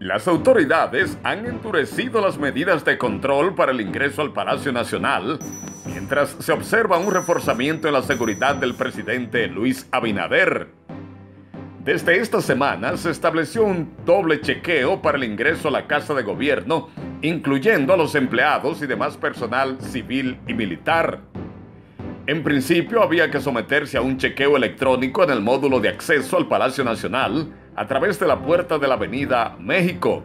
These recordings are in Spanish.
Las autoridades han endurecido las medidas de control para el ingreso al Palacio Nacional, mientras se observa un reforzamiento en la seguridad del presidente Luis Abinader. Desde esta semana se estableció un doble chequeo para el ingreso a la Casa de Gobierno, incluyendo a los empleados y demás personal civil y militar. En principio había que someterse a un chequeo electrónico en el módulo de acceso al Palacio Nacional a través de la puerta de la Avenida México.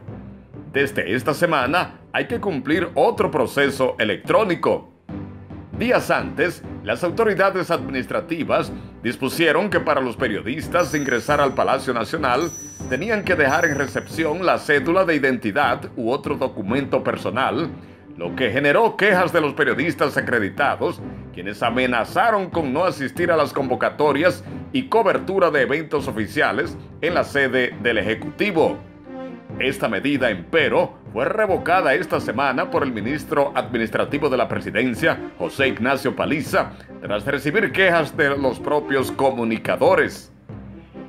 Desde esta semana hay que cumplir otro proceso electrónico. Días antes, las autoridades administrativas dispusieron que para los periodistas ingresar al Palacio Nacional tenían que dejar en recepción la cédula de identidad u otro documento personal lo que generó quejas de los periodistas acreditados, quienes amenazaron con no asistir a las convocatorias y cobertura de eventos oficiales en la sede del Ejecutivo. Esta medida, empero, fue revocada esta semana por el ministro administrativo de la presidencia, José Ignacio Paliza, tras recibir quejas de los propios comunicadores.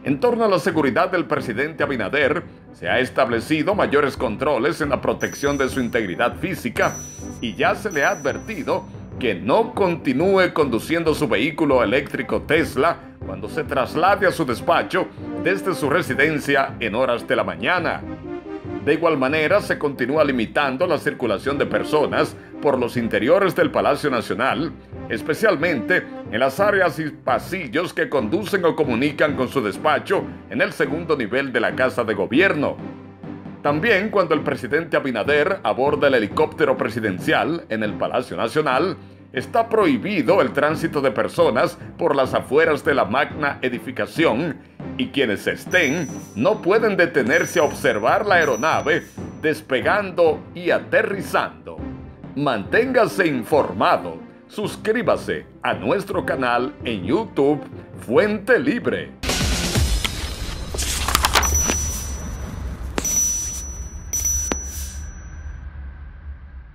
En torno a la seguridad del presidente Abinader, se ha establecido mayores controles en la protección de su integridad física y ya se le ha advertido que no continúe conduciendo su vehículo eléctrico Tesla cuando se traslade a su despacho desde su residencia en horas de la mañana. De igual manera, se continúa limitando la circulación de personas por los interiores del Palacio Nacional, especialmente en las áreas y pasillos que conducen o comunican con su despacho en el segundo nivel de la Casa de Gobierno. También cuando el presidente Abinader aborda el helicóptero presidencial en el Palacio Nacional, está prohibido el tránsito de personas por las afueras de la magna edificación y quienes estén no pueden detenerse a observar la aeronave despegando y aterrizando. Manténgase informado. Suscríbase a nuestro canal en YouTube Fuente Libre.